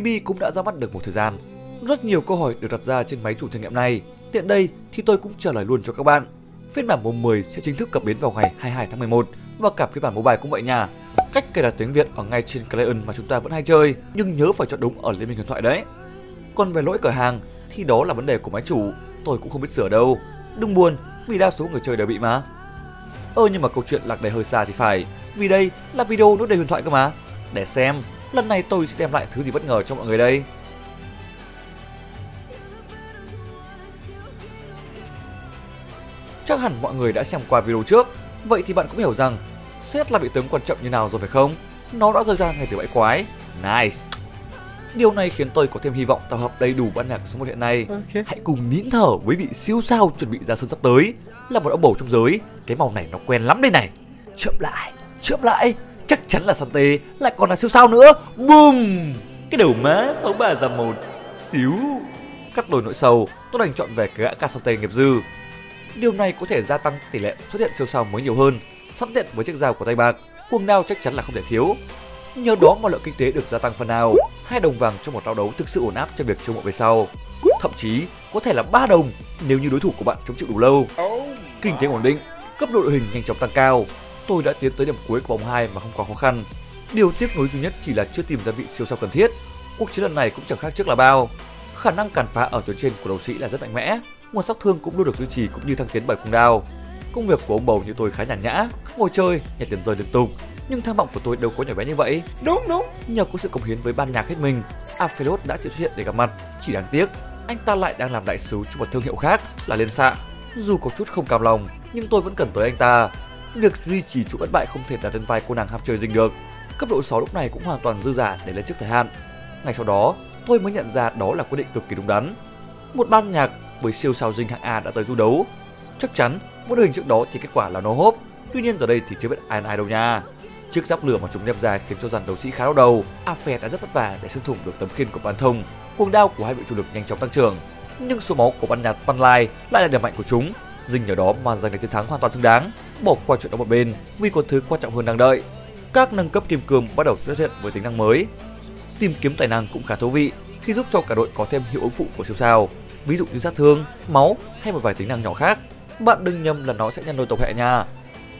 PB cũng đã ra mắt được một thời gian. Rất nhiều câu hỏi được đặt ra trên máy chủ thử nghiệm này. Tiện đây thì tôi cũng trả lời luôn cho các bạn. Phiên bản mobile 10 sẽ chính thức cập bến vào ngày 22 tháng 11 và cả phiên bản mobile cũng vậy nha. Cách cài đặt tiếng Việt ở ngay trên Client mà chúng ta vẫn hay chơi, nhưng nhớ phải chọn đúng ở Liên minh huyền thoại đấy. Còn về lỗi cửa hàng thì đó là vấn đề của máy chủ, tôi cũng không biết sửa đâu. Đừng buồn, vì đa số người chơi đều bị mà. Ơ nhưng mà câu chuyện lạc đề hơi xa thì phải, vì đây là video nốt đề huyền thoại cơ mà. Để xem, lần này tôi sẽ đem lại thứ gì bất ngờ cho mọi người đây. Chắc hẳn mọi người đã xem qua video trước, vậy thì bạn cũng hiểu rằng xét là vị tướng quan trọng như nào rồi phải không? Nó đã rơi ra ngay từ bãi quái. Nice. Điều này khiến tôi có thêm hy vọng tập hợp đầy đủ ban nhạc số một hiện nay. Okay. Hãy cùng nín thở với vị siêu sao chuẩn bị ra sân sắp tới là một ông bầu trong giới. Cái màu này nó quen lắm đây này. Chậm lại, chậm lại. Chắc chắn là Sante lại còn là siêu sao nữa. Boom! Cái đầu má sáu bà ra một. Xíu. Cắt đồi nỗi sầu, tôi đành chọn về cái gã Casante nghiệp dư. Điều này có thể gia tăng tỷ lệ xuất hiện siêu sao mới nhiều hơn. Sẵn tiện với chiếc dao của tay bạc, cuồng đao chắc chắn là không thể thiếu. Nhờ đó mà lượng kinh tế được gia tăng phần nào, hai đồng vàng trong một giao đấu thực sự ổn áp cho việc chiêu mộ về sau. Thậm chí có thể là ba đồng nếu như đối thủ của bạn chống chịu đủ lâu. Kinh tế ổn định, cấp độ đội hình nhanh chóng tăng cao. Tôi đã tiến tới điểm cuối của vòng 2 mà không có khó khăn. Điều tiếc nuối duy nhất chỉ là chưa tìm ra vị siêu sao cần thiết. Cuộc chiến lần này cũng chẳng khác trước là bao. Khả năng cản phá ở tuyến trên của đấu sĩ là rất mạnh mẽ, nguồn sát thương cũng luôn được duy trì cũng như thăng tiến bởi cung đao. Công việc của ông bầu như tôi khá nhàn nhã, ngồi chơi, nhặt tiền rơi liên tục. Nhưng tham vọng của tôi đâu có nhỏ bé như vậy. Đúng đúng. Nhờ có sự cống hiến với ban nhạc hết mình, Aphelios đã chịu xuất hiện để gặp mặt. Chỉ đáng tiếc, anh ta lại đang làm đại sứ cho một thương hiệu khác là Liên Xạ. Dù có chút không cam lòng, nhưng tôi vẫn cần tới anh ta. Việc duy trì trụ bất bại không thể đặt lên vai cô nàng ham chơi dinh được. Cấp độ 6 lúc này cũng hoàn toàn dư giả để lên trước thời hạn. Ngay sau đó, tôi mới nhận ra đó là quyết định cực kỳ đúng đắn. Một ban nhạc với siêu sao dinh hạng A đã tới du đấu. Chắc chắn, với đội hình trước đó thì kết quả là no hốp. Tuy nhiên giờ đây thì chưa biết ai là ai đâu nha. Chiếc giáp lửa mà chúng đem ra khiến cho dàn đấu sĩ khá đau đầu. Aphel đã rất vất vả để xuyên thủng được tấm khiên của ban thông. Cuồng đao của hai vị chủ lực nhanh chóng tăng trưởng. Nhưng số máu của ban nhạc Panlai lại là điểm mạnh của chúng. Dinh nhờ đó mà giành được chiến thắng hoàn toàn xứng đáng. Bỏ qua chuyện đó một bên vì có thứ quan trọng hơn đang đợi. Các nâng cấp kim cương bắt đầu xuất hiện với tính năng mới. Tìm kiếm tài năng cũng khá thú vị khi giúp cho cả đội có thêm hiệu ứng phụ của siêu sao ví dụ như sát thương, máu hay một vài tính năng nhỏ khác. Bạn đừng nhầm là nó sẽ nhân đôi tộc hệ nha.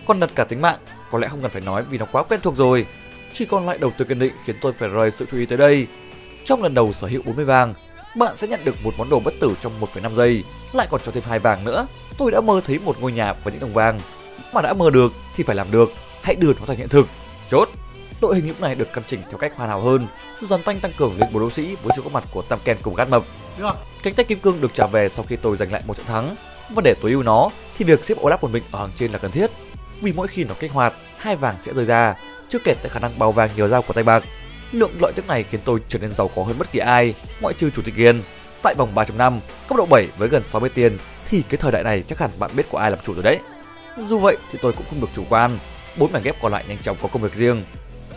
Còn đặt cả tính mạng, có lẽ không cần phải nói vì nó quá quen thuộc rồi. Chỉ còn lại đầu tư kiên định khiến tôi phải rời sự chú ý tới đây. Trong lần đầu sở hữu 40 vàng, bạn sẽ nhận được một món đồ bất tử trong 1,5 giây, lại còn cho thêm hai vàng nữa. Tôi đã mơ thấy một ngôi nhà và những đồng vàng. Mà đã mơ được thì phải làm được, hãy đưa nó thành hiện thực. Chốt. Đội hình lúc này được căn chỉnh theo cách hoàn hảo hơn, dần tanh tăng cường lên bộ đấu sĩ với sự có mặt của Tam Ken cùng gắt mập. Được. Cánh tay kim cương được trả về sau khi tôi giành lại một trận thắng. Và để tối ưu nó thì việc xếp Olaf một mình ở hàng trên là cần thiết. Vì mỗi khi nó kích hoạt, hai vàng sẽ rơi ra, chưa kể tới khả năng bao vàng nhiều dao của tay bạc. Lượng lợi tức này khiến tôi trở nên giàu có hơn bất kỳ ai, ngoại trừ chủ tịch Yên. Tại vòng 3.5, cấp độ 7 với gần 60 tiền thì cái thời đại này chắc hẳn bạn biết của ai làm chủ rồi đấy. Dù vậy thì tôi cũng không được chủ quan. Bốn mảnh ghép còn lại nhanh chóng có công việc riêng.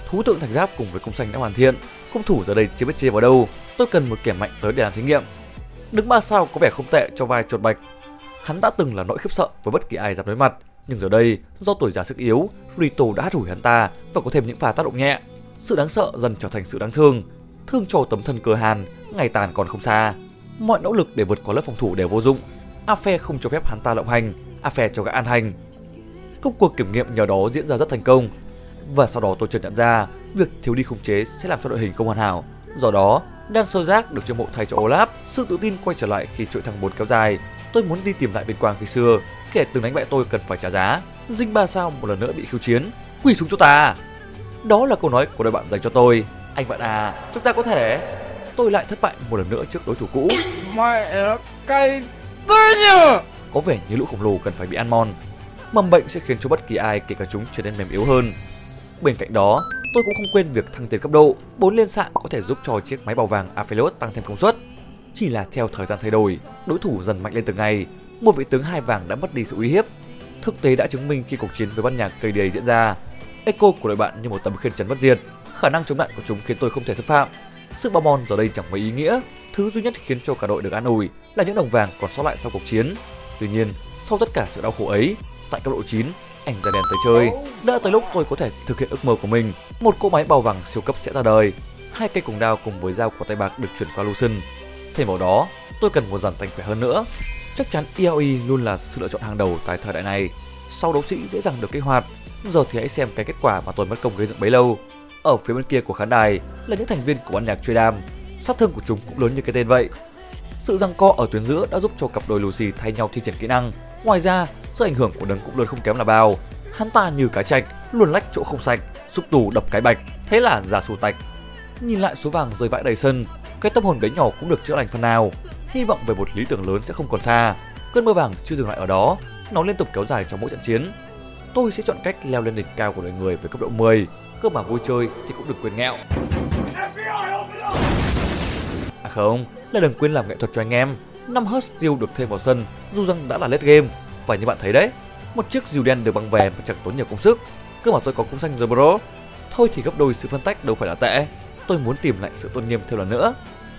Thú tượng thành giáp cùng với cung xanh đã hoàn thiện. Công thủ giờ đây chưa biết chia vào đâu. Tôi cần một kẻ mạnh tới để làm thí nghiệm Đứng ba sao có vẻ không tệ cho vai chuột bạch. Hắn đã từng là nỗi khiếp sợ với bất kỳ ai dám đối mặt, nhưng giờ đây, do tuổi già sức yếu, Rito đã hát hắn ta và có thêm những pha tác động nhẹ. Sự đáng sợ dần trở thành sự đáng thương. Thương cho tấm thân cơ hàn, ngày tàn còn không xa. Mọi nỗ lực để vượt qua lớp phòng thủ đều vô dụng. Afe không cho phép hắn ta lộng hành, Afe cho gã an hành. Công cuộc kiểm nghiệm nhờ đó diễn ra rất thành công. Và sau đó tôi chợt nhận ra, việc thiếu đi khống chế sẽ làm cho đội hình không hoàn hảo. Do đó, Dan sơ được chiêu mộ thay cho Olaf, sự tự tin quay trở lại khi chuỗi thăng 4 kéo dài. Tôi muốn đi tìm lại vinh quang khi xưa, kẻ từng đánh bại tôi cần phải trả giá. Dinh ba sao một lần nữa bị khiêu chiến, quỳ xuống cho ta. Đó là câu nói của đội bạn dành cho tôi. Anh bạn à, chúng ta có thể. Tôi lại thất bại một lần nữa trước đối thủ cũ. Mẹ nó Vâng nhờ. Có vẻ như lũ khổng lồ cần phải bị ăn mòn. Mầm bệnh sẽ khiến cho bất kỳ ai kể cả chúng trở nên mềm yếu hơn. Bên cạnh đó, tôi cũng không quên việc thăng tiến cấp độ. Bốn liên xạ có thể giúp cho chiếc máy bào vàng Aphelios tăng thêm công suất. Chỉ là theo thời gian thay đổi, đối thủ dần mạnh lên từng ngày. Một vị tướng hai vàng đã mất đi sự uy hiếp. Thực tế đã chứng minh khi cuộc chiến với ban nhạc KDA diễn ra. Echo của đội bạn như một tấm khiên chắn bất diệt. Khả năng chống đạn của chúng khiến tôi không thể xâm phạm. Sự bao mòn giờ đây chẳng mấy ý nghĩa. Thứ duy nhất khiến cho cả đội được an ủi là những đồng vàng còn sót lại sau cuộc chiến. Tuy nhiên, sau tất cả sự đau khổ ấy, tại cấp độ 9, ảnh ra đèn tới chơi. Đã tới lúc tôi có thể thực hiện ước mơ của mình, một cỗ máy bao vàng siêu cấp sẽ ra đời. hai cây cùng đao cùng với dao của tay bạc được chuyển qua Lucian. Thêm vào đó, tôi cần một dàn tành khỏe hơn nữa. Chắc chắn EOE luôn là sự lựa chọn hàng đầu tại thời đại này. Sau đấu sĩ dễ dàng được kích hoạt, giờ thì hãy xem cái kết quả mà tôi mất công gây dựng bấy lâu. Ở phía bên kia của khán đài là những thành viên của ban nhạc Tradam, sát thương của chúng cũng lớn như cái tên vậy. Sự răng co ở tuyến giữa đã giúp cho cặp đôi Lucy thay nhau thi triển kỹ năng. Ngoài ra, sự ảnh hưởng của đấng cũng lớn không kém là bao. Hắn ta như cá chạch, luôn lách chỗ không sạch, xúc tù đập cái bạch, thế là giả sù tạch. Nhìn lại số vàng rơi vãi đầy sân, cái tâm hồn bé nhỏ cũng được chữa lành phần nào. Hy vọng về một lý tưởng lớn sẽ không còn xa. Cơn mưa vàng chưa dừng lại ở đó, nó liên tục kéo dài trong mỗi trận chiến. Tôi sẽ chọn cách leo lên đỉnh cao của đời người với cấp độ 10, cơ mà vui chơi thì cũng được quyền nghẹo. À không, là đừng quên làm nghệ thuật cho anh em. Năm hớt Steel được thêm vào sân, dù rằng đã là late game. Và như bạn thấy đấy, một chiếc diều đen được băng về và chẳng tốn nhiều công sức. Cơ mà tôi có cung xanh rồi bro. Thôi thì gấp đôi sự phân tách đâu phải là tệ. Tôi muốn tìm lại sự tôn nghiêm thêm lần nữa.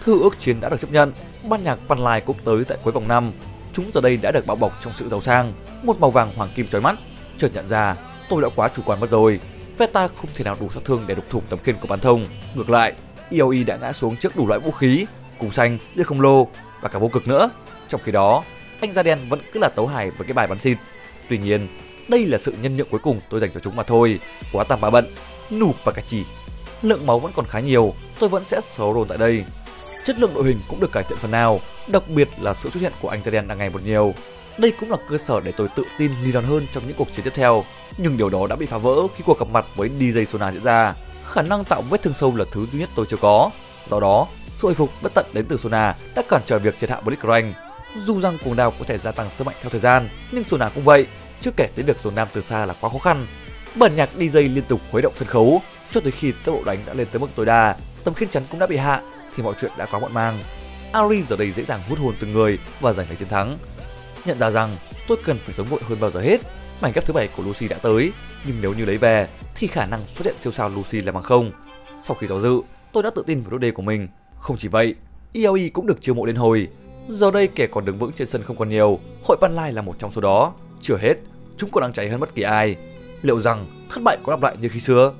Thư ước chiến đã được chấp nhận, ban nhạc Panline cũng tới tại cuối vòng năm Chúng giờ đây đã được bao bọc trong sự giàu sang, một màu vàng hoàng kim chói mắt. Chợt nhận ra, tôi đã quá chủ quan mất rồi. Veta không thể nào đủ sát thương để đục thủng tấm khiên của bản thông. Ngược lại, EOE đã ngã xuống trước đủ loại vũ khí, cùng xanh, đĩa không lô và cả vô cực nữa. Trong khi đó, anh da đen vẫn cứ là tấu hài với cái bài bắn xịt. Tuy nhiên, đây là sự nhân nhượng cuối cùng tôi dành cho chúng mà thôi. Quá tạm bà bận, nụ và cả chỉ. Lượng máu vẫn còn khá nhiều, tôi vẫn sẽ slow roll tại đây. Chất lượng đội hình cũng được cải thiện phần nào, đặc biệt là sự xuất hiện của anh da đen đang ngày một nhiều. Đây cũng là cơ sở để tôi tự tin đi đòn hơn trong những cuộc chiến tiếp theo. Nhưng điều đó đã bị phá vỡ khi cuộc gặp mặt với DJ Sona diễn ra. Khả năng tạo vết thương sâu là thứ duy nhất tôi chưa có. Do đó, sự hồi phục bất tận đến từ Sona đã cản trở việc triệt hạ Blitzcrank. Dù rằng cuồng đao có thể gia tăng sức mạnh theo thời gian, nhưng Sona cũng vậy. Chưa kể tới việc dồn nam từ xa là quá khó khăn. Bản nhạc DJ liên tục khuấy động sân khấu cho tới khi tốc độ đánh đã lên tới mức tối đa, tấm khiên chắn cũng đã bị hạ thì mọi chuyện đã quá muộn màng. Ari giờ đây dễ dàng hút hồn từng người và giành lấy chiến thắng. Nhận ra rằng tôi cần phải sống vội hơn bao giờ hết. Mảnh ghép thứ bảy của Lucy đã tới, nhưng nếu như lấy về thì khả năng xuất hiện siêu sao Lucy là bằng không. Sau khi do dự, tôi đã tự tin vào đốt đề của mình. Không chỉ vậy, EOE cũng được chiêu mộ đến hồi. Giờ đây kẻ còn đứng vững trên sân không còn nhiều, hội Ban Lai là một trong số đó. Chưa hết, chúng còn đang cháy hơn bất kỳ ai. Liệu rằng thất bại có lặp lại như khi xưa?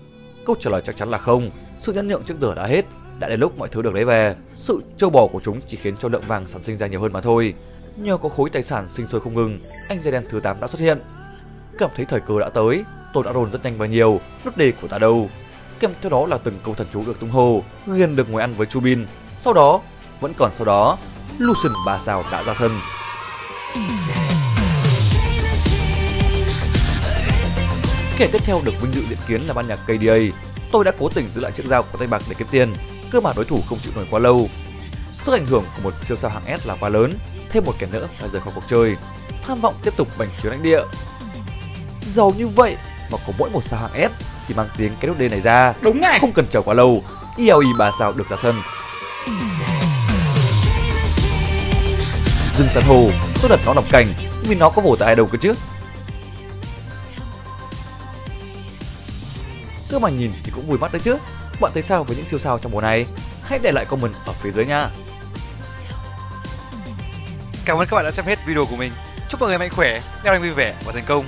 Câu trả lời chắc chắn là không. Sự nhẫn nhượng trước giờ đã hết, đã đến lúc mọi thứ được lấy về. Sự châu bò của chúng chỉ khiến cho lượng vàng sản sinh ra nhiều hơn mà thôi. Nhờ có khối tài sản sinh sôi không ngừng, anh Zeden thứ 8 đã xuất hiện. Cảm thấy thời cơ đã tới, tôi đã rồn rất nhanh và nhiều, nút đề của ta đâu. Kèm theo đó là từng câu thần chú được tung hô, Ghiền được ngồi ăn với Chubin. Sau đó, vẫn còn sau đó, Lucian ba sao đã ra sân. Kẻ tiếp theo được vinh dự diện kiến là ban nhạc KDA. Tôi đã cố tình giữ lại chiếc dao của tay bạc để kiếm tiền, cơ mà đối thủ không chịu nổi quá lâu. Sức ảnh hưởng của một siêu sao hạng S là quá lớn, thêm một kẻ nữa phải rời khỏi cuộc chơi. Tham vọng tiếp tục bành trướng lãnh địa. Giàu như vậy mà có mỗi một sao hạng S thì mang tiếng cái nút D này ra. Đúng này. Không cần chờ quá lâu, ELE 3 sao được ra sân. Dương san hô, tôi đặt nó làm cành vì nó có vồ tại ai đâu cơ chứ. Cơ mà nhìn thì cũng vui mắt đấy chứ. Bạn thấy sao với những siêu sao trong mùa này? Hãy để lại comment ở phía dưới nha. Cảm ơn các bạn đã xem hết video của mình. Chúc mọi người mạnh khỏe, leo đánh vui vẻ và thành công.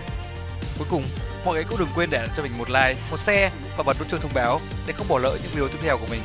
Cuối cùng, mọi người cũng đừng quên để cho mình một like, một share và bật nút chuông thông báo để không bỏ lỡ những video tiếp theo của mình.